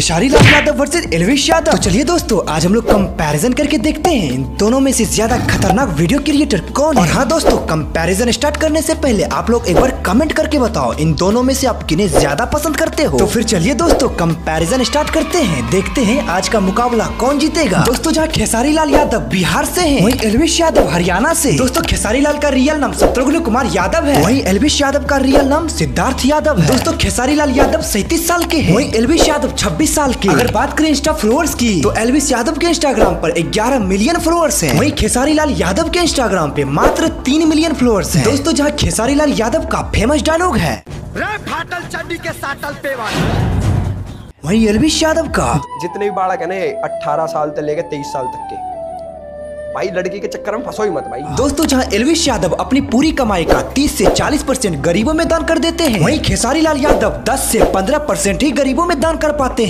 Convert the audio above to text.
Khesari Lal Yadav versus Elvish Yadav. तो चलिए दोस्तों, आज हम लोग कंपैरिजन करके देखते हैं। इन दोनों में से ज़्यादा खतरनाक वीडियो क्रिएटर कौन है? और हाँ दोस्तों कंपैरिजन स्टार्ट करने से पहले आप लोग एक बार कमेंट करके बताओ, इन दोनों में से आप किन्हें ज़्यादा पसंद करते हो? तो फिर चलिए दोस्तों कंपैरिजन स्टार्ट करते हैं। देखते हैं आज का मुकाबला कौन जीतेगा। दोस्तों, जहाँ खेसारी लाल यादव बिहार से है, वही एलविश यादव हरियाणा से। दोस्तों, खेसारी लाल का रियल नाम शत्रुघ्न कुमार यादव है। वही एलविश यादव का रियल नाम सिद्धार्थ यादव दोस्तों, खेसारी लाल यादव सैतीस साल के हैं। वहीं एलविश यादव 26 साल के। अगर बात करें इंस्टा फॉलोअर्स की तो एलविस यादव के इंस्टाग्राम पर 11 मिलियन फॉलोअर्स हैं। वहीं खेसारी लाल यादव के इंस्टाग्राम पे मात्र 3 मिलियन फॉलोअर्स हैं। दोस्तों जहाँ खेसारी लाल यादव का फ़ेमस डायलॉग है। फाटल के साटल वहीं एलविश यादव का जितने भी बालक है ना अट्ठारह साल से लेकर तेईस साल तक के। भाई लड़की के चक्कर में फंसो ही मत भाई। दोस्तों जहाँ एलविश यादव अपनी पूरी कमाई का 30 से 40 परसेंट गरीबों में दान कर देते हैं वहीं खेसारी लाल यादव 10 से 15 परसेंट ही गरीबों में दान कर पाते हैं।